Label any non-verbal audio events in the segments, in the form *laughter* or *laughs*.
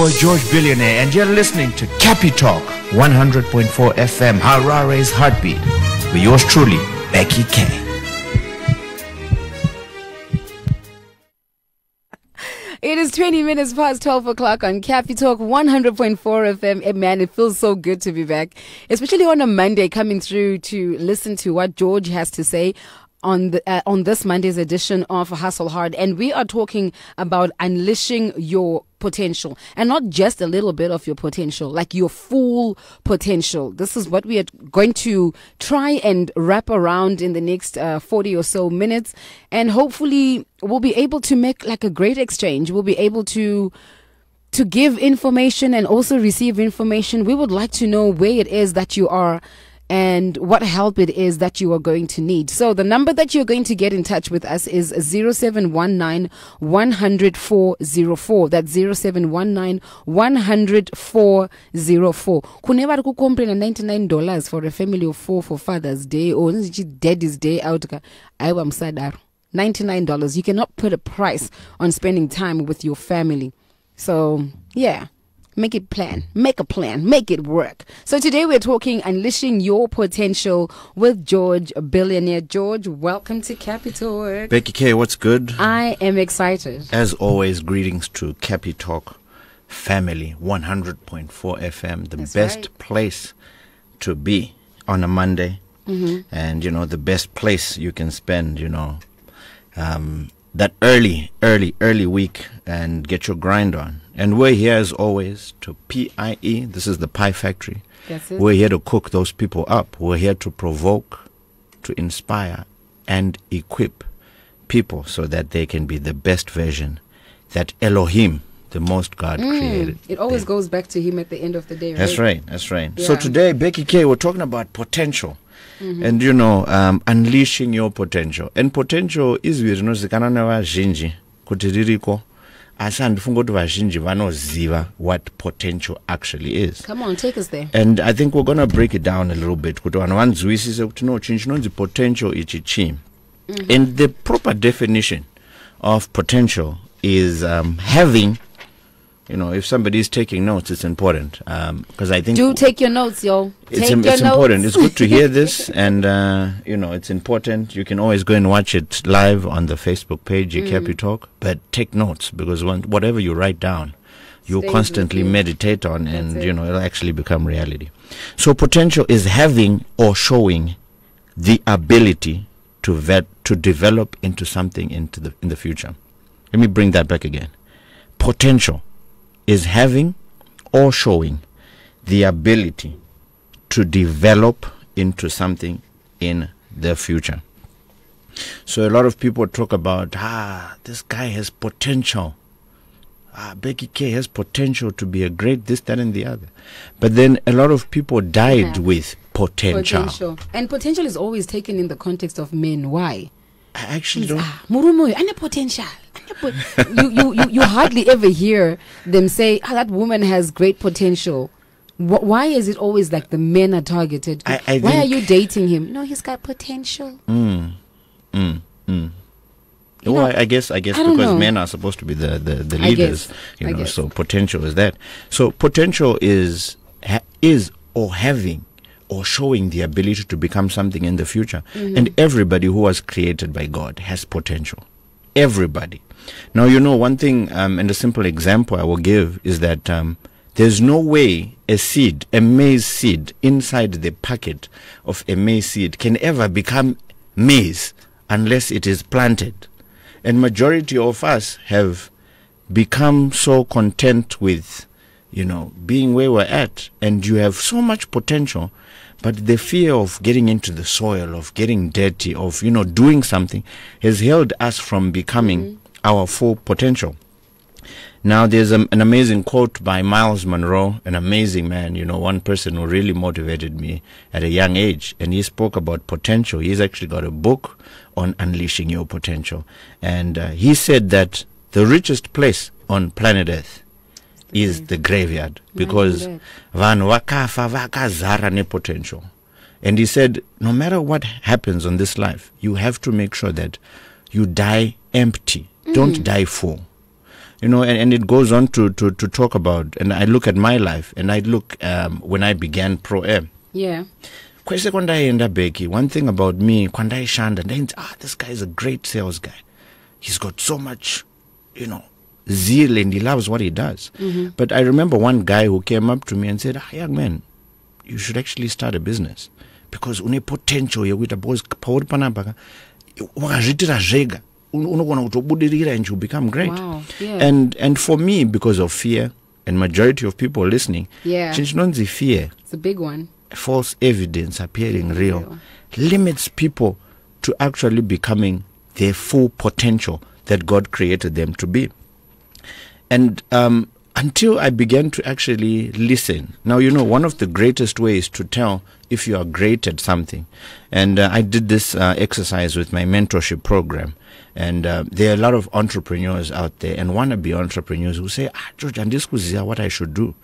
Boy George Billionaire, and you're listening to Capitalk 100.4 FM, Harare's Heartbeat. With yours truly, Becky K. It is 20 minutes past 12 o'clock on Capitalk 100.4 FM. Eh, man, it feels so good to be back, especially on a Monday coming through to listen to what George has to say on the uh, on this Monday's edition of Hustle Hard, and we are talking about unleashing your potential, and not just a little bit of your potential, like your full potential. This is what we are going to try and wrap around in the next uh, forty or so minutes, and hopefully we'll be able to make like a great exchange. We'll be able to to give information and also receive information. We would like to know where it is that you are and what help it is that you are going to need. So the number that you're going to get in touch with us is 0719 100 404. That's 0719 100 404. Kune vari kukomplaina $99 for a family of four for Father's Day oh, or Daddy's Day out ka aiwa musadaro. $99. You cannot put a price on spending time with your family. So, yeah. Make it plan. Make a plan. Make it work. So today we're talking unleashing your potential with George, a billionaire. George, welcome to Capitalk. Becky K, what's good? I am excited. As always, greetings to Capitalk family, 100.4 FM, the That's best right. place to be on a Monday. Mm-hmm. And, you know, the best place you can spend, you know, um, that early, early, early week and get your grind on. And we're here as always to PIE. This is the Pie Factory. We're here to cook those people up. We're here to provoke, to inspire, and equip people so that they can be the best version that Elohim, the most God, created. Mm, It always them. goes back to him at the end of the day, right? That's right. That's right. So today, Becky K, we're talking about potential. Mm-hmm. And you know, um, unleashing your potential. And potential is izwi rinozikanwa nevazhinji kuti ririko asi handifunga kuti vazhinji vanoziva what potential actually is. Come on, take us there. And I think we're to break it down a little bit kuti vanhu vanzwisise kuti no chinhu chinonzi potential ichi chii. And the proper definition of potential is um, having, you know, if somebody is taking notes, it's important because I think Do take your notes, yo. it's, take im- it's notes. important. It's good to hear this, *laughs* and uh, you know, it's important. You can always go and watch it live on the Facebook page, You Mm. Talk. But take notes because when, whatever you write down, you'll constantly meditate on, That's and it. you know, it'll actually become reality. So, potential is having or showing the ability to vet to develop into something into the in the future. Let me bring that back again. Potential is having or showing the ability to develop into something in the future. So a lot of people talk about ah this guy has potential. Ah Becky K has potential to be a great this that and the other. But then a lot of people died Yeah. with potential. Potential. And potential is always taken in the context of men. Why? I actually don't Ah, murumo uyu ane potential ane po- you, you, you, you hardly ever hear them say ah, that woman has great potential Wh- why is it always like the men are targeted I- I why are you dating him no he's got potential Mm, mm, mm. You well, know, I, I guess I guess I because know. men are supposed to be the the, the I leaders, guess, you I know. guess. So potential is that. So potential is ha- is or having or showing the ability to become something in the future. Mm-hmm. And everybody who was created by God has potential. Everybody. Now you know one thing, um, and a simple example I will give is that um, there's no way a seed, a maize seed, inside the packet of a maize seed can ever become maize unless it is planted. And majority of us have become so content with, you know, being where we're at, and you have so much potential, but the fear of getting into the soil, of getting dirty, of you know doing something, has held us from becoming our full potential. Now, there's a, an amazing quote by Myles Munroe, an amazing man, you know, one person who really motivated me at a young age. And he spoke about potential. He's actually got a book on unleashing your potential. And uh, he said that the richest place on planet Earth is the graveyard because vanhu vakafa vakazara nepotential. And he said, no matter what happens on this life, you have to make sure that you die empty. Don't die full You know, and, and it goes on to, to, to talk about, and I look at my life, and I look um, when I began Pro Air. Yeah. kwese kwandaenda bheki one thing about me kwandaishanda ndainzi ah this guy is a great sales guy he's got so much you know zeal and he loves what he does but i remember one guy who came up to me and said ah young man you should actually start a business because une potential yekuita because pauri panapa ka wakazviitira zvega un- unogona kutobudirira and you become great Wow, yeah. and and for me because of fear and majority of people listening Yeah. chinhu chinonzi fear It's a big one. false evidence appearing real Real. limits people to actually becoming their full potential that God created them to be. And um, until I began to actually listen, now you know one of the greatest ways to tell if you are great at something, and uh, I did this uh, exercise with my mentorship program. And uh, there are a lot of entrepreneurs out there and wannabe entrepreneurs who say, ah, George, and this was what I should do.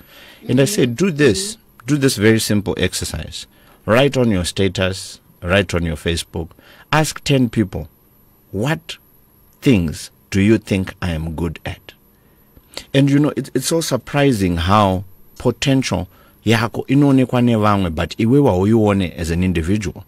And I said, do this, do this very simple exercise. Write on your status, write on your Facebook, ask 10 people, what things do you think I am good at? And you know, it, it's so surprising how potential yako inoonekwa nevamwe but iwewe hauione as an individual.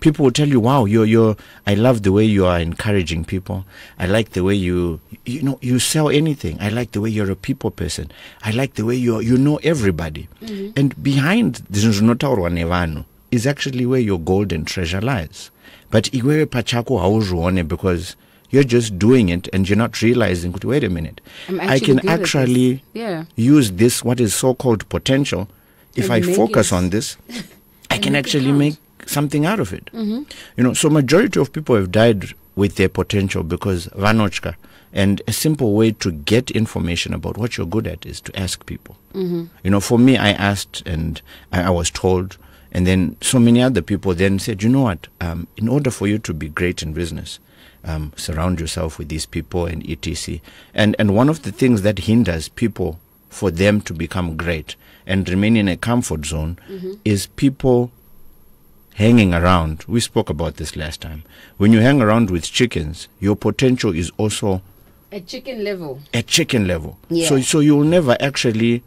People will tell you, wow, you're, you're, I love the way you are encouraging people. I like the way you, you know, you sell anything. I like the way you're a people person. I like the way you you know everybody. Mm-hmm. And behind zvinhu nevanhu is actually where your golden treasure lies. But iwewe pachako hauzvione because you're just doing it and you're not realizing, wait a minute, actually can this." actually Yeah. use this, what is so called potential. If And I focus it- on this, *laughs* I can actually make something out of it. You know, so majority of people have died with their potential because vanochka. And a simple way to get information about what you're good at is to ask people. You know, for me, I asked and I, I was told, and then so many other people then said, you know what, um, in order for you to be great in business, um, surround yourself with these people and etc. And and one of the things that hinders people for them to become great and remain in a comfort zone is people hanging around. We spoke about this last time. When you hang around with chickens, your potential is also At chicken level. at chicken level. Yeah. So so you'll never actually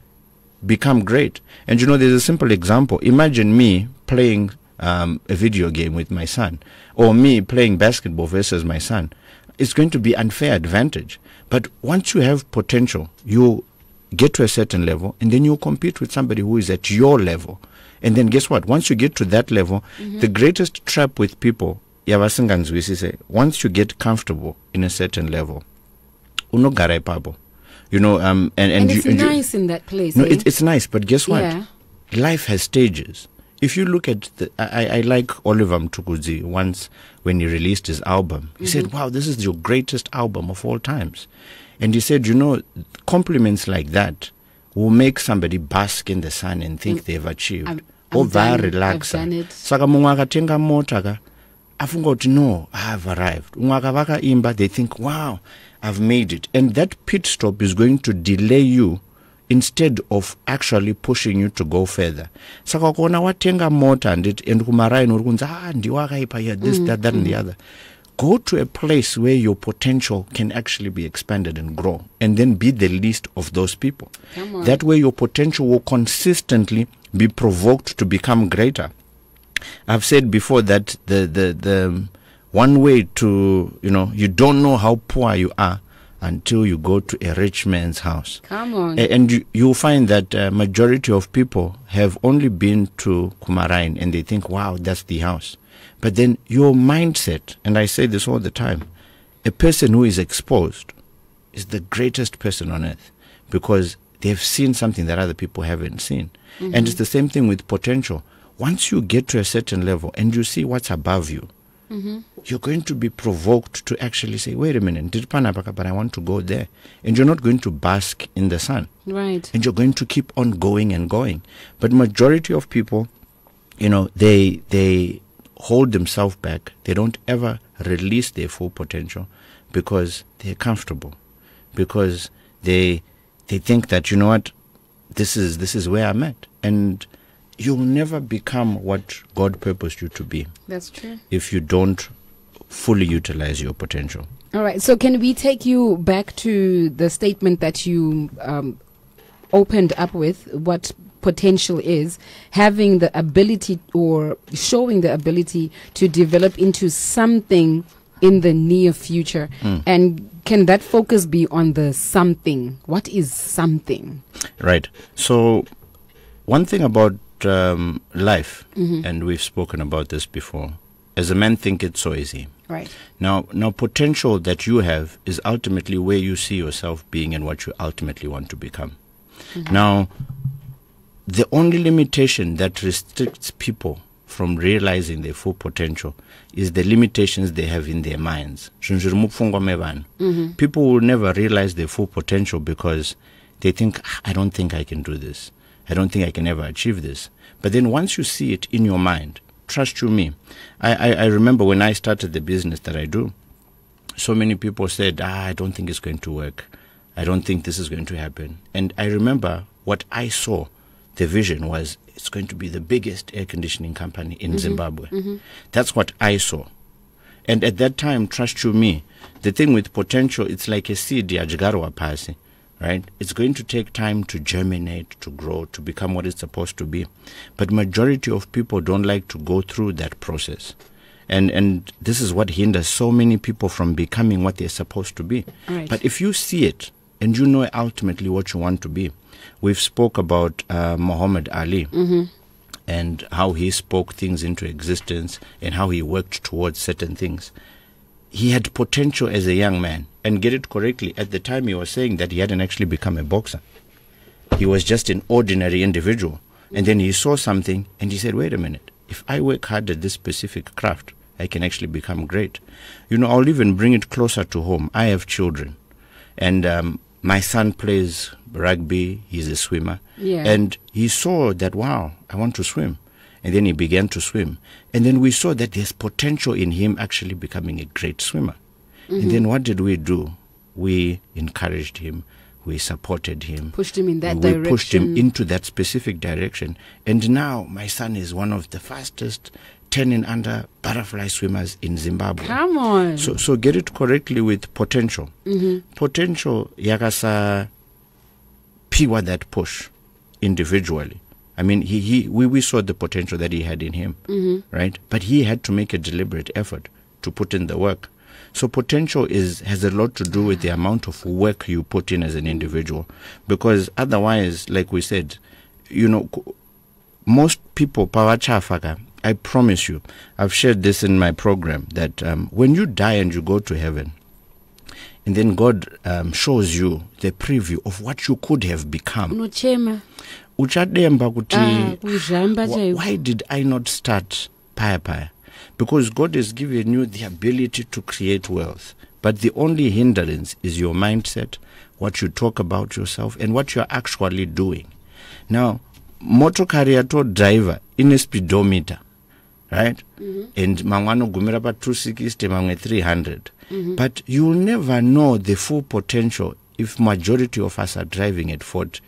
become great. And you know, there's a simple example. Imagine me playing um, a video game with my son, or me playing basketball versus my son. It's going to be unfair advantage. But once you have potential, you get to a certain level, and then you compete with somebody who is at your level. And then guess what? Once you get to that level, the greatest trap with people, yavasinganzwisise, once you get comfortable in a certain level, unogara ipapo you know um and and, And, you, it's you- nice in that place. no eh? it, it's nice but guess what Yeah. life has stages if you look at the I, I like Oliver Mtukudzi once when he released his album he said Mm-hmm. wow this is your greatest album of all times and he said you know compliments like that will make somebody bask in the sun and think they've achieved Mm. I'm- I'm obva done. I've relaxa done it. saka mumwe akatenga mota ka afunga kuti no i've arrived umwe akavaka imba they think wow i've made it and that pit stop is going to delay you instead of actually pushing you to go further. Saka ukaona watenga mota handiti and kumaraini uri kunzi ah akaipa here this that that and the other. Go to a place where your potential can actually be expanded and grow and then be the least of those people. That way your potential will consistently be provoked to become greater. I've said before that the, the, the um, one way to, you know, you don't know how poor you are until you go to a rich man's house. Come on. And you, you'll find that uh, majority of people have only been to Kumarain and they think, wow, that's the house. But then your mindset, and I say this all the time, a person who is exposed is the greatest person on earth because they've seen something that other people haven't seen. And it's the same thing with potential. Once you get to a certain level and you see what's above you, Mm-hmm. you're going to be provoked to actually say, wait a minute, but I want to go there. And you're not going to bask in the sun. right. And you're going to keep on going and going. But majority of people, you know, they they hold themselves back. They don't ever release their full potential because they're comfortable. Because they they think that, you know what, this is this is where I'm at. And you'll never become what God purposed you to be That's true. if you don't fully utilize your potential. All right. So can we take you back to the statement that you um, opened up with? What potential is having the ability or showing the ability to develop into something in the near future, and can that focus be on the something? What is something? Right. So, one thing about um, life, and we've spoken about this before. As a man, think it's so easy. Right. Now, now, potential that you have is ultimately where you see yourself being and what you ultimately want to become. Now, the only limitation that restricts people from realizing their full potential is the limitations they have in their minds. Zvinhu zviri mupfungwa mevanhu. People will never realize their full potential because they think, "Ah, I don't think I can do this. I don't think I can ever achieve this. But then once you see it in your mind, trust you me, I, I, I remember when I started the business that I do, so many people said, ah, I don't think it's going to work. I don't think this is going to happen. And I remember what I saw, the vision was it's going to be the biggest air conditioning company in Zimbabwe. That's what I saw. And at that time, trust you me, the thing with potential, it's like a seed, yajigarwa pasi, right? It's going to take time to germinate, to grow, to become what it's supposed to be. But majority of people don't like to go through that process. And and this is what hinders so many people from becoming what they're supposed to be. Right. But if you see it and you know ultimately what you want to be, we've spoke about uh, Muhammad Ali and how he spoke things into existence and how he worked towards certain things. He had potential as a young man. And get it correctly, at the time he was saying that he hadn't actually become a boxer. He was just an ordinary individual. And then he saw something and he said, wait a minute, if I work hard at this specific craft, I can actually become great. You know, I'll even bring it closer to home. I have children. And um, my son plays rugby, he's a swimmer. Yeah. And he saw that, wow, I want to swim. And then he began to swim. And then we saw that there's potential in him actually becoming a great swimmer. And then what did we do? We encouraged him, we supported him, Pushed him in that we direction. pushed him into that specific direction. And now my son is one of the fastest 10 and under butterfly swimmers in Zimbabwe. Come on. So, so get it correctly with potential. Mm-hmm. Potential yakasa piwa that push individually. I mean, he, he we, we saw the potential that he had in him, right? But he had to make a deliberate effort to put in the work. So potential is has a lot to do with the amount of work you put in as an individual, because otherwise, like we said, you know, most people pawachafaka. I promise you, I've shared this in my program that um, when you die and you go to heaven, and then God um, shows you the preview of what you could have become. Uchademba kuti Ah, chaiko. why did i not start paya paya? Because god has given you the ability to create wealth but the only hindrance is your mindset what you talk about yourself and what you're actually doing. Now motokari yatodhriver ine speedometer right? And mamwe anogumira pa260 mamwe 300 but you'll never know the full potential if majority of us are driving at 40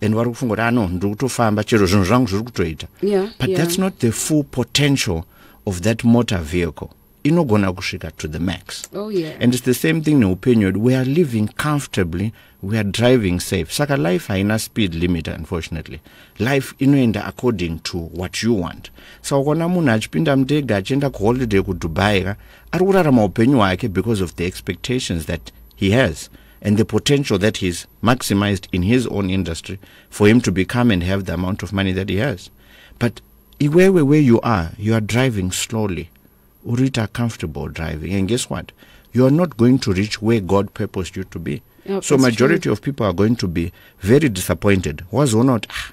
and vari kufunga kuti ano ndiri kutofamba chero zvinhu zvangu zviri kutoita Yeah, but yeah. that's not the full potential of that motor vehicle. Inogona kusvika to the max. Oh yeah. And it's the same thing neupenyu hwedu we are living comfortably we are driving safe. Saka life haina speed limit unfortunately. Life inoenda according to what you want. Saka ukaona munhu achipinda mundege achienda kuholiday kudubai ka ari kurarama upenyu hwake because of the expectations that he has and the potential that he's maximized in his own industry for him to become and have the amount of money that he has. But iwewe where you are you are driving slowly. Urita comfortable driving. And guess what? You are not going to reach where god purposed you to be. So majority of people are going to be very disappointed. Wazoona kuti ah,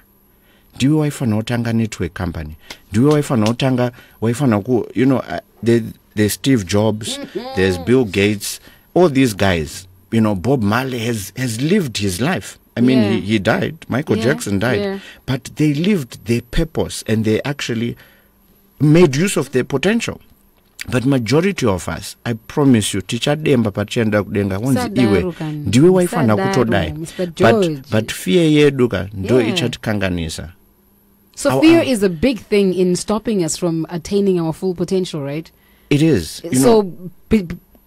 ndiwe waifanira kutanga network company? Ndiwe waifanira kutanga waifanira ku you know uh, there, there's steve jobs there's bill gates all these guys you know bob marley has, has lived his life. I mean Yeah. he, he died. Michael Yeah, jackson died. yeah. but they lived their purpose and they actually made use of their potential. But majority of us i promise you tichademba patichaenda kudenga Sadaro iwe ndiwe Sadaro, kutodai. But, but fear ka ndo Yeah. ichatikanganisa so Our- fear our- is a big thing in stopping us from attaining our full potential right? It is you so know, be,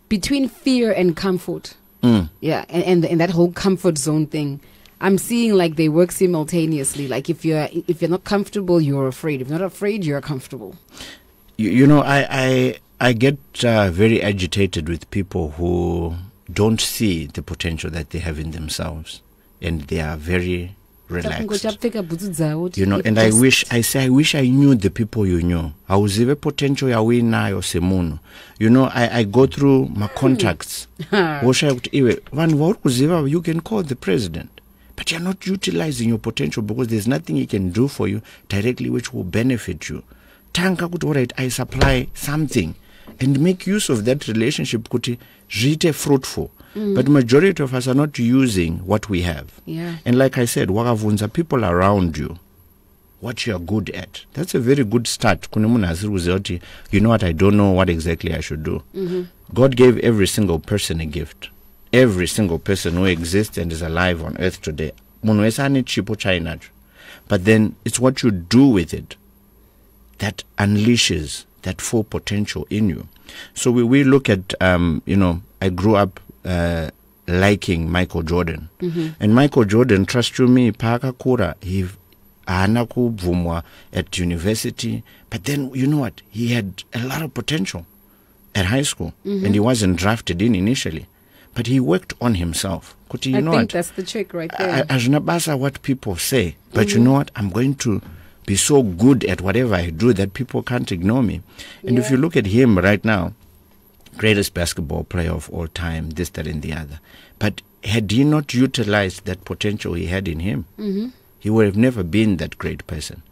between fear and comfort. Mm. Yeah, and, and and that whole comfort zone thing. I'm seeing like they work simultaneously. Like if you're if you're not comfortable, you're afraid. If you're not afraid, you're comfortable. You, you know, I I I get uh, very agitated with people who don't see the potential that they have in themselves, and they are very relaxed. You know, and I wish I say I wish I knew the people you knew. Hauzive potential yawinayo semunhu. You know, I, I go through my contacts. *laughs* Woshaya kuti iwe vanhu vauri kuziva you can call the president. But you're not utilizing your potential because there's nothing he can do for you directly which will benefit you. Tanga kuti all right, I supply something and make use of that relationship kuti zviite fruitful. Mm. But majority of us are not using what we have. Yeah. And like I said, wakavunza people around you what you are good at. That's a very good start. Kune munhu asiri kuziva kuti you know what I don't know what exactly I should do. Mm-hmm. God gave every single person a gift. Every single person who exists and is alive on earth today. Munhu wese ane chipo chainacho. But then it's what you do with it that unleashes that full potential in you. So we, we look at, um, you know, I grew up uh, liking Michael Jordan. Mm-hmm. And Michael Jordan, trust you me, paakakura, he haana kubvumwa at university. But then, you know what? He had a lot of potential at high school. Mm-hmm. And he wasn't drafted in initially. But he worked on himself. Kuti, you I know think what? that's the trick right there. hazvina basa what people say but Mm-hmm. you know what i'm going to be so good at whatever i do that people can't ignore me and if you look at him right now greatest basketball player of all time this that and the other. But had he not utilized that potential he had in him mm-hmm. he would have never been that great person.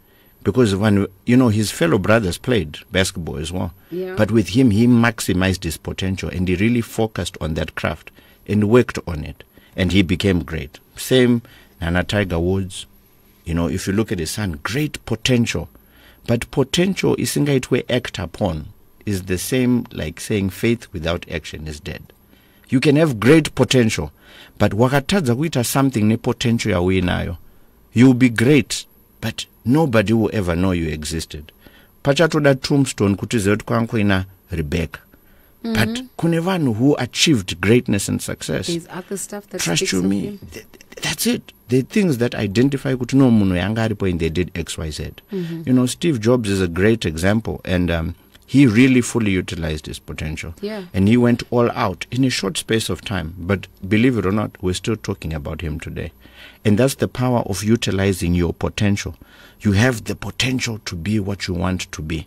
Because when you know his fellow brothers played basketball as well. Yeah. but with him he maximized his potential and he really focused on that craft and worked on it. And he became great. Same nana tiger woods. You know if you look at his son great potential. But potential isingaitwe act upon is the same like saying faith without action is dead. You can have great potential but wakatadza kuita something nepotential yauinayo you'll be great but nobody will ever know you existed. Pachatoda tombstone kuti zive kuti kwanga kuina rebecca. But kune vanhu who achieved greatness and success There's other stuff that trust you me. th- th- that's it. The things that identify kuti no munhu yanga aripo and they did xyz Mm-hmm. you know steve jobs is a great example and um, he really fully utilized his potential. Yeah. and he went all out in a short space of time. But believe it or not we're still talking about him today. And that's the power of utilizing your potential. You have the potential to be what you want to be.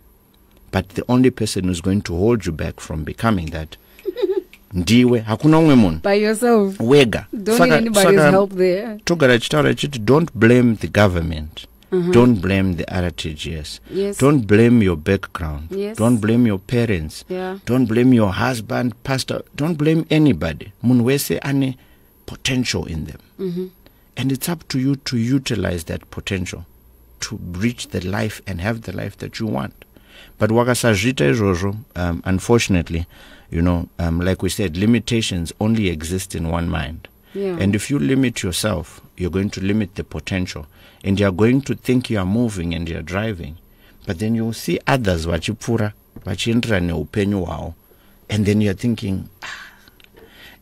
But the only person who's going to hold you back from becoming that *laughs* ndiwe. Hakuna umwe munhu By yourself. wega. Don't Saka- need anybody's saka help there. togara chitaura chiti don't blame the government Uh-huh. don't blame the rtgs Yes. don't blame your background Yes. don't blame your parents Yeah. don't blame your husband pastor don't blame anybody munhu wese ane potential in them Mm-hmm. and it's up to you to utilize that potential to reach the life and have the life that you want but izvozvo um, unfortunately you know um, like we said limitations only exist in one mind Yeah. and if you limit yourself you're going to limit the potential. And you're going to think you're moving and you're driving. But then you'll see others vachipfuura vachienderana neupenyu hwavo and then you're thinking "Ah."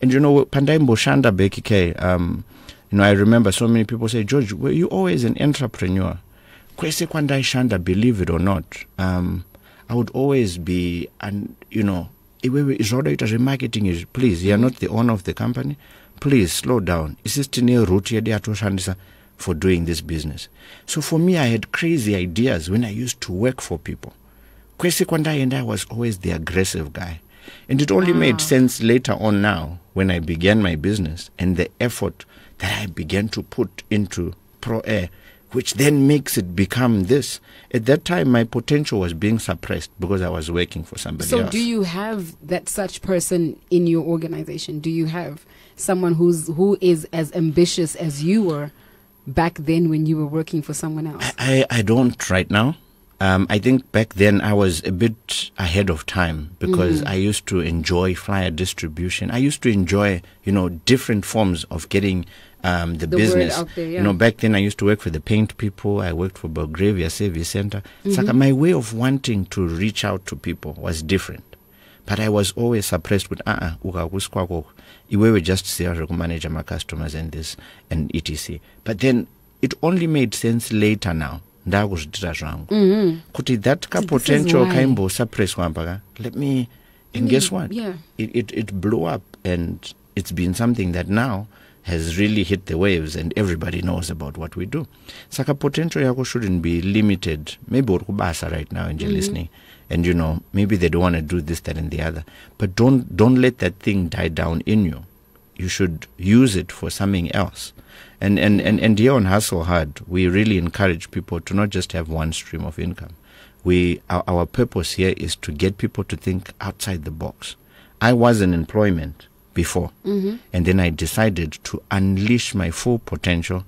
and you know pandaimboshanda back k um, you know i remember so many people say george were you always an entrepreneur? Kwese kwandaishanda believe it or not um, i would always be and you know iwewe zvaudaita zvemarketing izvi please you're not the owner of the company please slow down. Isisi tine route yedu yatoshandisa for doing this business? So for me i had crazy ideas when i used to work for people. Kwese kwandaenda i was always the aggressive guy. And it only made ah. sense later on now when i began my business and the effort that i began to put into pro air which then makes it become this. At that time my potential was being suppressed because i was working for somebody So, else. do you have that such person in your organization? Do you have someone who's who is as ambitious as you were back then when you were working for someone else? I, I don't right now. Um, I think back then I was a bit ahead of time because Mm-hmm. I used to enjoy flyer distribution. I used to enjoy, you know, different forms of getting um, the, The business. out there, yeah. You know, back then I used to work for the paint people. I worked for Belgravia Service Center. It's Mm-hmm. like my way of wanting to reach out to people was different. But I was always suppressed with ah, ah, uh-uh ukakusikwako iwewe just siyazve kumanage my customers and this and etc. But then it only made sense later now. Ndakuzvitira zvangu Mhm. kuti that ka So this is potential why. kaimbosuppresswa mpaka let me and guess what? Yeah. it, it, it blew up and it's been something that now has really hit the waves and everybody knows about what we do. Saka potential yako shouldn't be limited. Maybe uri kubasa right now and you're mm-hmm. listening and you know maybe they don't want to do this that and the other. But don't don't let that thing die down in you. You should use it for something else. And and and, and here on hustle hard we really encourage people to not just have one stream of income. We our, our purpose here is to get people to think outside the box. I was in employment before. Mm-hmm. And then i decided to unleash my full potential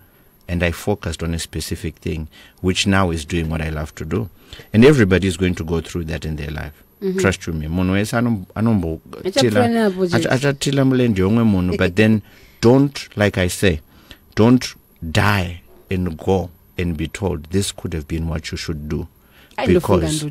and i focused on a specific thing which now is doing what i love to do. And everybody is going to go through that in their life. Trust you me. Munhu wese anom- Achapfura anombotila napo, Jeff. acha- achatila mulenje womwe munhu but then don't like i say don't die and go and be told this could have been what you should do. Because.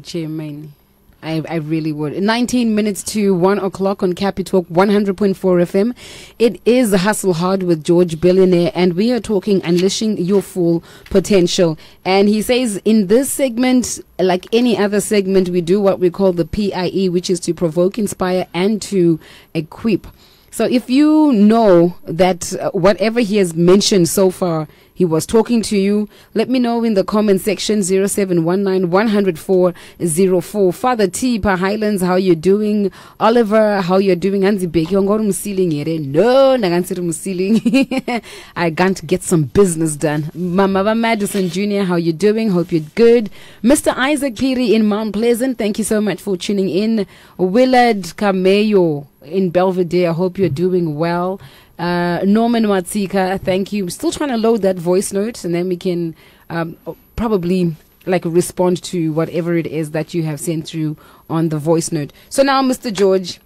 I, I really would. 19 minutes to 1 o'clock on Capitalk 100.4 FM. It is Hustle Hard with George Billionaire, and we are talking unleashing your full potential. And he says in this segment, like any other segment, we do what we call the PIE, which is to provoke, inspire, and to equip. So if you know that uh, whatever he has mentioned so far, he was talking to you, let me know in the comment section 0719 104 Father T, Pa Highlands, how you doing? Oliver, how you doing? Anzi Beki, ngoro musiling yere. No, musiling. *laughs* I can't get some business done. Mama Madison Jr., how you doing? Hope you're good. Mr. Isaac Piri in Mount Pleasant, thank you so much for tuning in. Willard Cameyo in Belvedere. I hope you're doing well. Uh, Norman Watsika, thank you. I'm Still trying to load that voice note, and then we can um, probably like respond to whatever it is that you have sent through on the voice note. So now, Mr. George,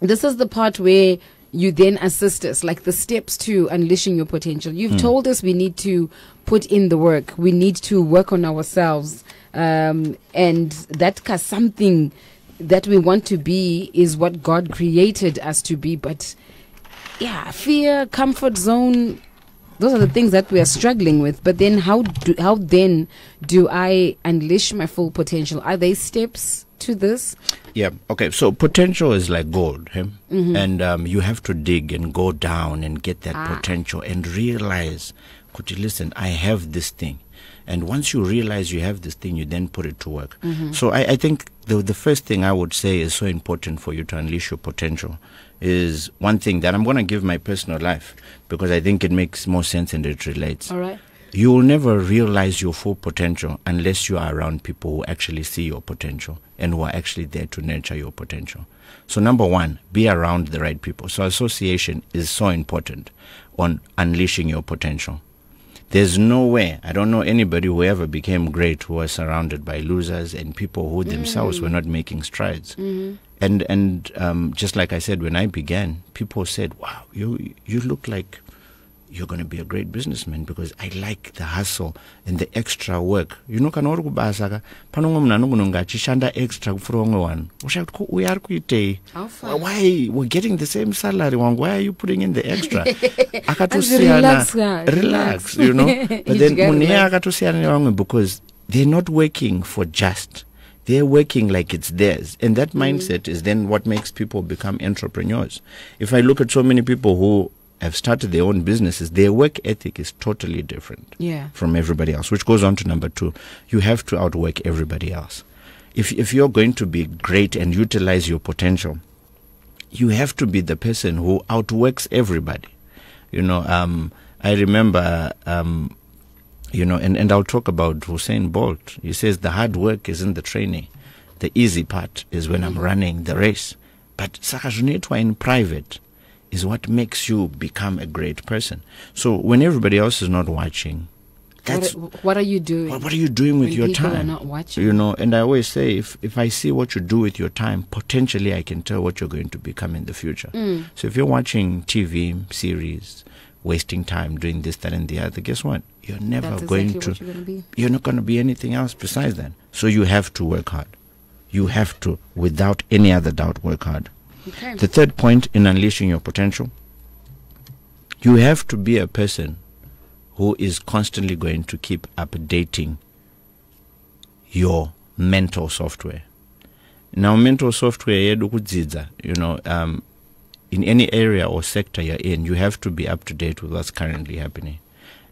this is the part where you then assist us, like the steps to unleashing your potential. You've told us we need to put in the work, we need to work on ourselves, um, and that something that we want to be is what God created us to be. But yeah, fear, comfort zone, those are the things that we are struggling with. But then, how do how then do I unleash my full potential? Are there steps to this? Yeah. Okay. So potential is like gold, eh? Mm-hmm. and um, you have to dig and go down and get that Ah. potential and realize, could you listen? I have this thing, and once you realize you have this thing, you then put it to work. Mm-hmm. So I, I think the the first thing I would say is so important for you to unleash your potential is one thing that I'm going to give my personal life because I think it makes more sense and it relates. All right. You will never realize your full potential unless you are around people who actually see your potential and who are actually there to nurture your potential. So, number one, be around the right people. So, association is so important on unleashing your potential. There's no way, I don't know anybody who ever became great who was surrounded by losers and people who themselves mm. were not making strides. Mm-hmm. And and um, just like I said when I began, people said, "Wow, you you look like you're going to be a great businessman because I like the hustle and the extra work. You know kana uri kubasa panongo munhu achishanda extra kupfuura umwe wanhu ushati ko uyu ari kuitei why? We're getting the same salary wangu why are you putting in the extra? *laughs* Relax, akatosiyana relax. relax. you know? *laughs* But then munhu iye akatosiyana nevamwe because they're not working for just they're working like it's theirs. And that mindset is then what makes people become entrepreneurs. If i look at so many people who have started their own businesses their work ethic is totally different Yeah. from everybody else which goes on to number 2 you have to outwork everybody else. If if you're going to be great and utilize your potential you have to be the person who outworks everybody. You know, um, I remember, um, you know, and, and I'll talk about Usain Bolt. He says the hard work is in the training. The easy part is when I'm running the race. But sakazunetwa in private is what makes you become a great person. So when everybody else is not watching, that's What, what are you doing? what, what are you doing with when your people time? are not watching? You know, and I always say if, if I see what you do with your time, potentially I can tell what you're going to become in the future. Mm. So if you're watching TV series, wasting time doing this, that, and the other, guess what? You're never That's going exactly to. you're be. You're not going to be anything else besides that. So you have to work hard. you have to, without any other doubt, work hard. Okay. The third point in unleashing your potential, you have to be a person who is constantly going to keep updating your mental software. Now, mental software you know, um, in any area or sector you're in, you have to be up to date with what's currently happening.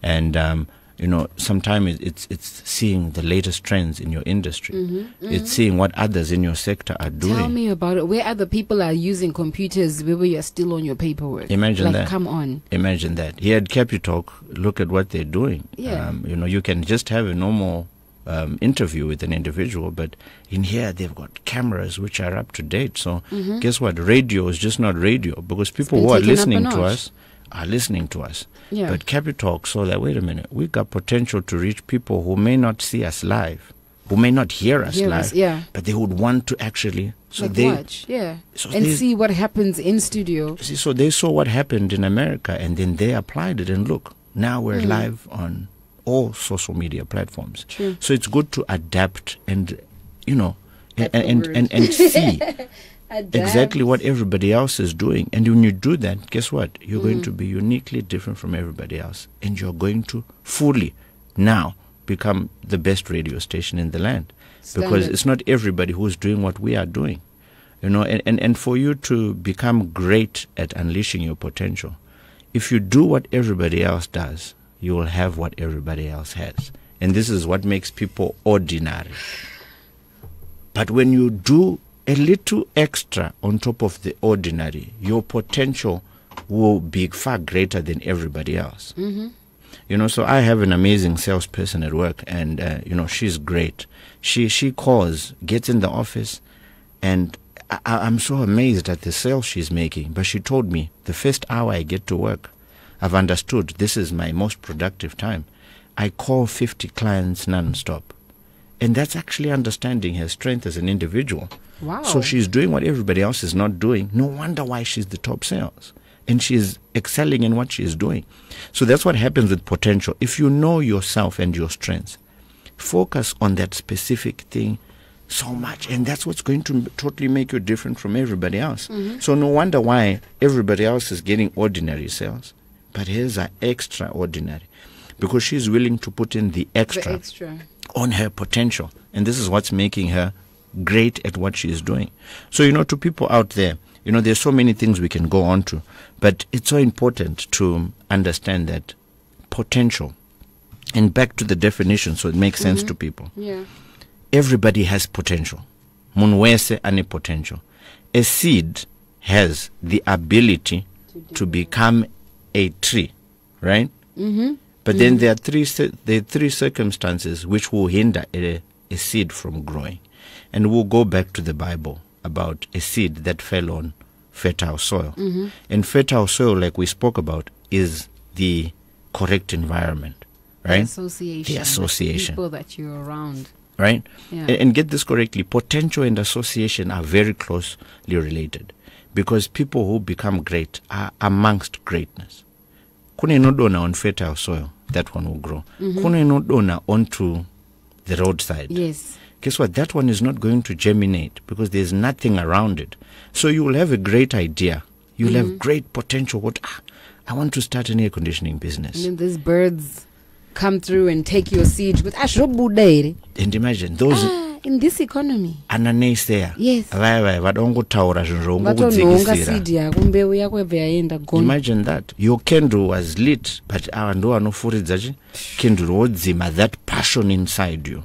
And um, you know, sometimes it's it's seeing the latest trends in your industry. It's seeing what others in your sector are doing. Mm-hmm, Tell me about it. Where other people are using computers, where you're still on your paperwork. Imagine like, that. Come on. Imagine that. Here at Capitalk, look at what they're doing. Yeah. Um, you know, you can just have a normal um, interview with an individual, but in here they've got cameras which are up to date. So guess what? Radio is just not radio because people who are taken up a listening to us are listening to us. Yeah. But Capitalk saw that, wait a minute, we got potential to reach people who may not see us live, who may not hear us Hear live, us, yeah. but they would want to actually. So like they watch, yeah, so and they- see what happens in studio. See, so they saw what happened in America and then they applied it and look, now we're Mm. live on all social media platforms. True. So it's good to adapt and you know and and, and, and *laughs* see exactly what everybody else is doing. And when you do that, guess what? You're Mm. going to be uniquely different from everybody else. And you're going to fully now become the best radio station in the land. Because it's not everybody who's doing what we are doing. You know, and, and, and for you to become great at unleashing your potential, if you do what everybody else does, you will have what everybody else has. And this is what makes people ordinary. But when you do a little extra on top of the ordinary, your potential will be far greater than everybody else. Mm-hmm. You know, so I have an amazing salesperson at work, and uh, you know she's great. She she calls, gets in the office, and I, I- I'm so amazed at the sales she's making. But she told me the first hour I get to work, I've understood this is my most productive time. I call 50 clients non-stop. And that's actually understanding her strength as an individual. Wow. So she's doing what everybody else is not doing. No wonder why she's the top sales. And she's excelling in what she's doing. So that's what happens with potential. If you know yourself and your strengths, focus on that specific thing so much. And that's what's going to totally make you different from everybody else. Mm-hmm. So no wonder why everybody else is getting ordinary sales. But hers are extraordinary. Because she's willing to put in the extra The extra. on her potential. And this is what's making her great at what she is doing. So, you know, to people out there, you know, there's so many things we can go on to, but it's so important to understand that potential. And back to the definition, so it makes mm-hmm. sense to people. Yeah. Everybody has potential. Munhu wese ane potential. A seed has the ability to become a tree, right? Mm-hmm. But then there are three there are three circumstances which will hinder a, a seed from growing, and we'll go back to the Bible about a seed that fell on fertile soil. And fertile soil, like we spoke about, is the correct environment, The right? association. The association. people that you're around. right? Yeah. And, and get this correctly potential and association are very closely related because people who become great are amongst greatness. Kune inodona on fertile soil, that one will grow. Kune inodona onto the roadside. Yes. Guess what? That one is not going to germinate because there's nothing around it. So you will have a great idea. You'll have great potential. What ah, I want to start an air conditioning And business. then these birds come through and take your seed with ashobudere. And imagine those Ah, in this economy. ananayseya Yes. vaya vaya vadongotaura zvinhu vatonhonga zvoungokudzikisira seed yako mbeu yako yabva yaenda imagine that. Your candle was lit but ava ndo vanofuridza chi? Candle wodzima that passion inside you.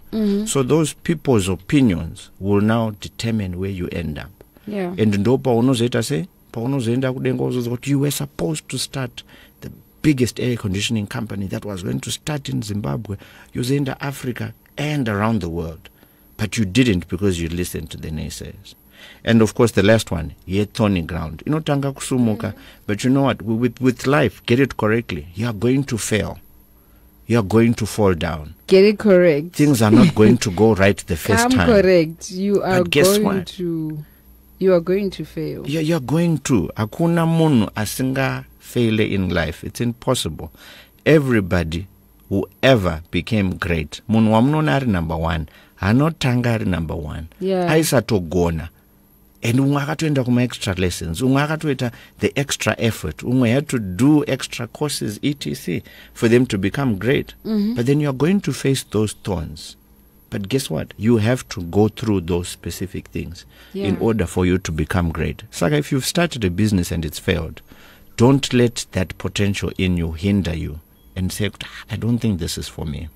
So those people's opinions will now determine where you end up. Yeah. and ndo paunozoita sei paunozoenda kudenga uzozwa kuti you were supposed to start the biggest air conditioning company that was going to start in zimbabwe. Yozoenda africa and around the world but you didn't because you listened to the naysayers. And of course the last one yethorny ground. Inotanga kusumuka mm. but you know what? With, with life get it correctly you are going to fail. You are going to fall down. Get it correct. Things are not going to go right the *laughs* first come time. correct. You are But guess going what? to you are going to fail. You're, you're going to. Hakuna munhu asingafeile in life. It's impossible. Everybody whoever became great ari number one haanotanga ari number one. Yeah. aisatogona and umwe akatoenda kuma-extra lessons umwe akatoita the extra effort umwe had to do extra courses etc for them to become great. Mm-hmm. but then you're going to face those thorns. But guess what? You have to go through those specific things in order for you to become great. Saka if you've started a business and it's failed don't let that potential in you hinder you and say "Ah, i don't think this is for me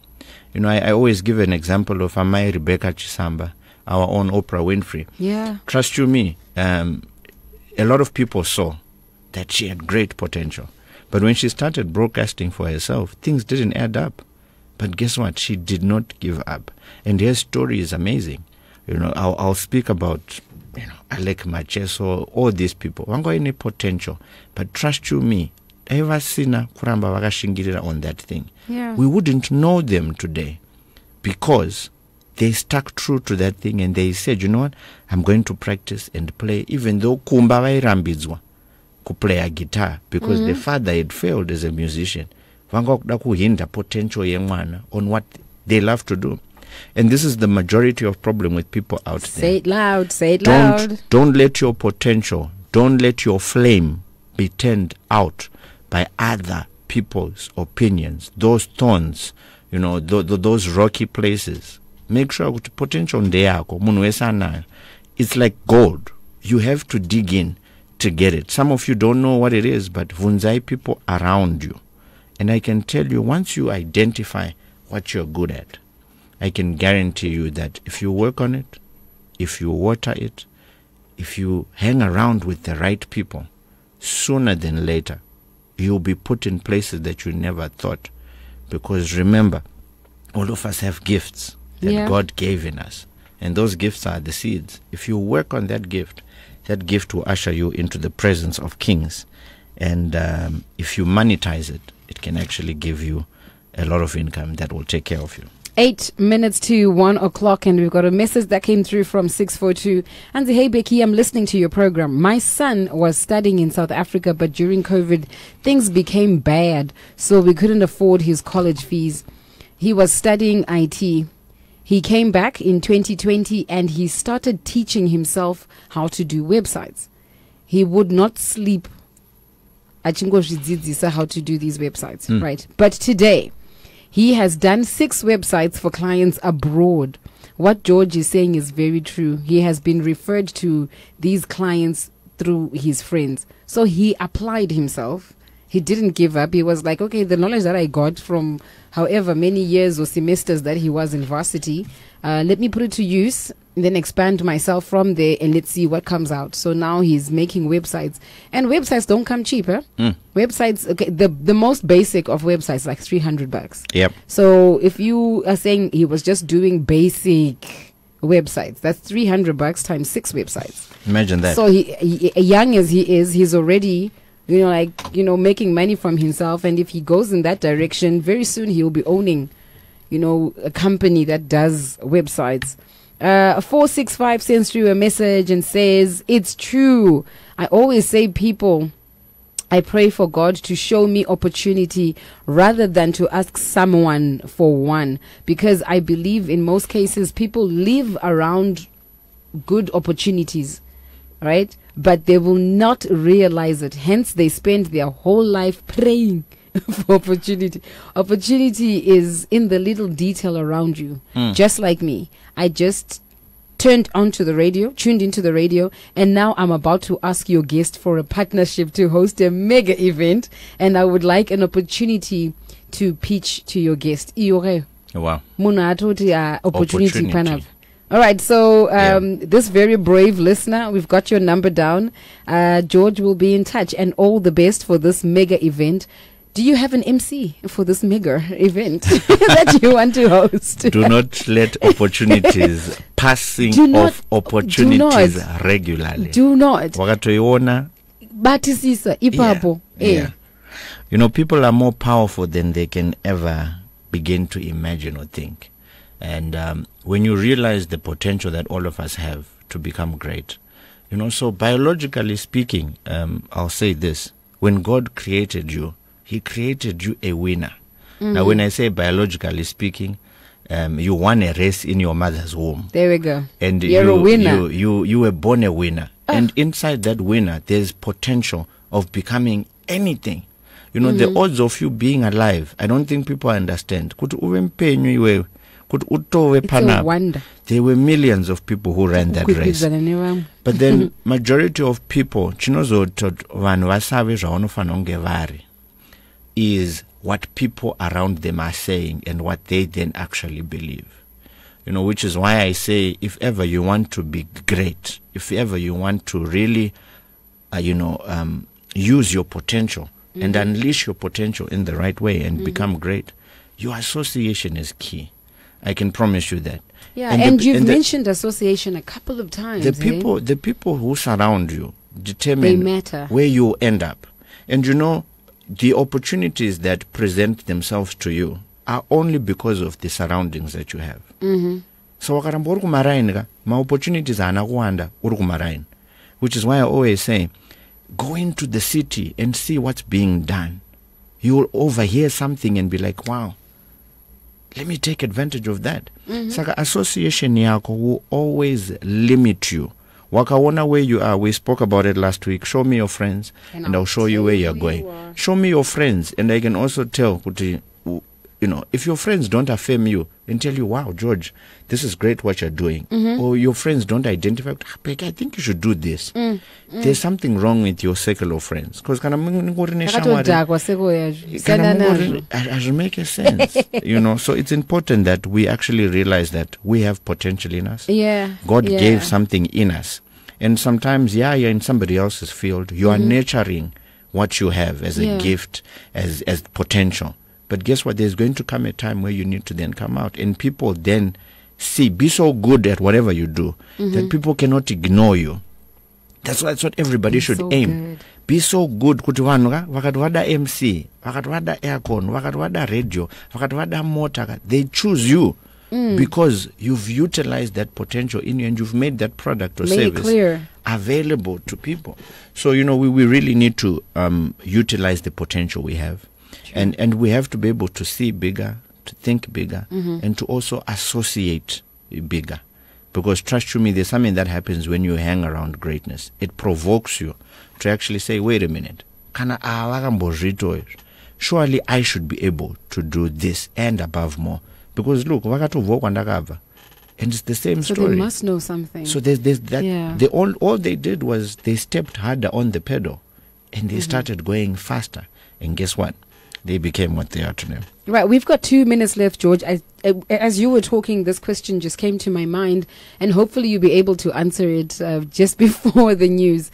you know i, I always give an example of amai rebecca chisamba our own oprah winfrey Yeah. trust you me, um, a lot of people saw that she had great potential. But when she started broadcasting for herself, things didn't add up. But guess what? She did not give up. And her story is amazing. You know, I'll, I'll speak about, you know, Alick Macheso, all these people. Vango any potential. But trust you me, ever sina kuramba vakashingirira on that thing. Yeah. We wouldn't know them today because they stuck true to that thing and they said, you know what, I'm going to practice and play, even though kumba vairambidzwa kuplay a guitar because the mm-hmm. father had failed as a musician. Vanga kuda kuhinda potential yemwana on what they love to do. And this is the majority of problem with people out there Say it loud. Say it don't loud. don't let your potential don't let your flame be turned out by other people's opinions those thorns you know th- th- those rocky places. Make sure kuti potential ndeyako munhu wese anayo it's like gold. You have to dig in to get it. Some of you don't know what it is but vunzai people around you. And i can tell you once you identify what you're good at i can guarantee you that if you work on it if you water it, if you hang around with the right people, sooner than later, you'll be put in places that you never thought. Because remember, all of us have gifts that Yeah. God gave in us. And those gifts are the seeds. If you work on that gift, that gift will usher you into the presence of kings. And um, if you monetize it, it can actually give you a lot of income that will take care of you. Eight minutes to one o'clock, and we've got a message that came through from 642. Anzi, hey Becky, I'm listening to your program. My son was studying in South Africa, but during COVID, things became bad, so we couldn't afford his college fees. He was studying IT. He came back in 2020 and he started teaching himself how to do websites. He would not sleep how to do these websites, hmm. right? But today, he has done six websites for clients abroad. What George is saying is very true. He has been referred to these clients through his friends. So he applied himself. He didn't give up. He was like, okay, the knowledge that I got from however many years or semesters that he was in varsity, uh, let me put it to use, then expand myself from there, and let's see what comes out. So now he's making websites, and websites don't come cheaper. Hmm. Websites, okay, the the most basic of websites like three hundred bucks. Yep. So if you are saying he was just doing basic websites, that's 300 bucks times six websites. Imagine that. So he, he, young as he is, he's already, you know, like, you know, making money from himself. And if he goes in that direction, very soon he will be owning, you know, a company that does websites. Uh, 465 sends through a message and says, It's true. I always say people I pray for God to show me opportunity rather than to ask someone for one because I believe in most cases people live around good opportunities, right? But they will not realize it. Hence, they spend their whole life praying *laughs* for opportunity. Opportunity is in the little detail around you, just like me. I just turned onto the radio, tuned into the radio, and now I'm about to ask your guest for a partnership to host a mega event, and I would like an opportunity to pitch to your guest. Iore, wow. munhu atoti opportunity panapa. All right, so um, this very brave listener, we've got your number down. Uh, George will be in touch, and all the best for this mega event. Do you have an MC for this mega event *laughs* that you want to host? do not let *laughs* opportunities passing not- of opportunities do regularly Do not. wakatoiona batisisa ipapo yeah, eh. yeah. you know people are more powerful than they can ever begin to imagine or think and um, when you realize the potential that all of us have to become great you know so biologically speaking um, i'll say this when god created you he created you a winner Now, when I say biologically speaking, um, you won a race in your mother's womb. There we go. And You're you, a winner. You, you, you were born a winner. And inside that winner, there's potential of becoming anything. You know, the odds of you being alive, I don't think people understand. Mpenyu iwewe, kuti utove panapa. wonder. There were millions of people who ran that race. But then *laughs* majority of people chinozoti vanhu vasave zvavanofanira kunge vari is what people around them are saying and what they then actually believe. You know, which is why I say if ever you want to be great, if ever you want to really, uh, you know, um, use your potential and unleash your potential in the right way and become great, your association is key. I can promise you that. Yeah, And and, the- you've and the- mentioned association a couple of times. the eh? people the people who surround you determine matter. where you end up and you know the opportunities that present themselves to you are only because of the surroundings that you have. Mhm. so wakaramba uri kumaraini ka maopportunities haana kuwanda uri kumaraini. Which is why i always say go into the city and see what's being done. You will overhear something and be like wow let me take advantage of that. Saka association yako will always limit you wakaona where you are. We spoke about it last week. Show me your friends And and, I'll show you where you're you going. you show me your friends and i can also tell kuti you know if your friends don't affirm you and tell you wow george this is great what you're doing Mm-hmm. or your friends don't identify "Ah, Becky, i think you should do this Mm, there's something wrong with your circle of friends because kana mungori neshamwari Takatodhakwa sekoya. kana Siyana mungori nazvo. ha- hazvimake sense you know so it's important that we actually realize that we have potential in us Yeah. God yeah. gave something in us. And sometimes, yeah, you're in somebody else's field. You are nurturing what you have as Mm-hmm. Yeah. a gift, as, as potential. But guess what? There's going to come a time where you need to then come out. And people then see, be so good at whatever you do Mm-hmm. that people cannot ignore you. That's what, that's what everybody Be should so aim. good. Be so good kuti vanhu ka vakati vada mc vakati vada aircon vakati vada radio vakati vada mota they choose you Mm. because you've utilized that potential in you and you've made that product or Made service clear. available to people so you know we, we really need to um, utilize the potential we have and and we have to be able to see bigger to think bigger Mm-hmm. and to also associate bigger because trust you me there's something that happens when you hang around greatness it provokes you to actually say wait a minute kana ava vakambozviitawo izvi surely i should be able to do this and above more because look vakatobvawo kwandakabva and it's the same So story they must know something. so there's, there's that. Yeah. They all all they did was they stepped harder on the pedal, and Mm-hmm. they started going faster. And guess what? They became what they are today. Right, we've got two minutes left, George. I, as you were talking, this question just came to my mind, and hopefully you'll be able to answer it uh, *laughs* just before the news.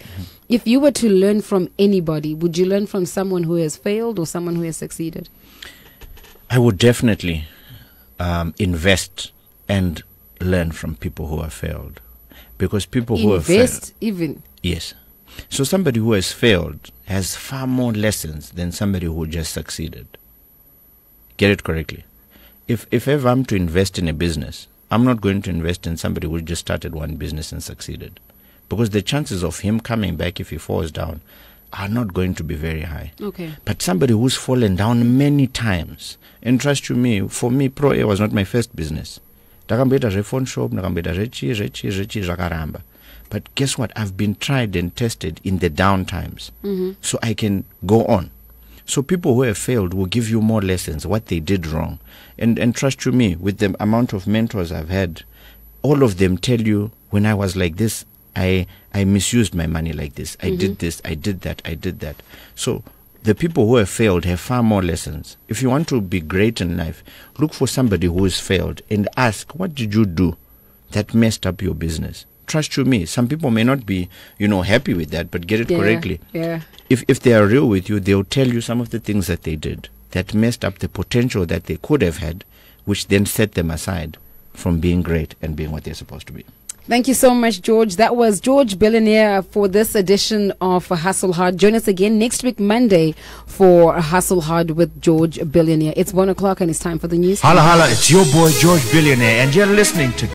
If you were to learn from anybody, would you learn from someone who has failed or someone who has succeeded? I would definitely um, invest and learn from people who have failed, because people who have failed, Invest, even. yes. So somebody who has failed has far more lessons than somebody who just succeeded. Get it correctly. If if ever I'm to invest in a business, I'm not going to invest in somebody who just started one business and succeeded. Because the chances of him coming back if he falls down are not going to be very high. Okay. But somebody who's fallen down many times, and trust you me, for me, Pro Air was not my first business. ndakamboita shop ndakamboita zvakaramba but guess what? I've been tried and tested in the down times. So i can go on. So people who have failed will give you more lessons what they did wrong. And and trust you me with the amount of mentors i've had all of them tell you when i was like this i i misused my money like this. I did mm-hmm. this i did that i did that. So the people who have failed have far more lessons. If you want to be great in life look for somebody who has failed and ask what did you do that messed up your business trust you me some people may not be you know happy with that but get it Yeah, correctly Yeah. if if they are real with you, they'll tell you some of the things that they did that messed up the potential that they could have had, which then set them aside from being great and being what they're supposed to be. Thank you so much, George. That was George Billionaire for this edition of Hustle Hard. Join us again next week, Monday, for Hustle Hard with George Billionaire. It's one o'clock and it's time for the news. Holla holla, it's your boy George Billionaire, and you're listening to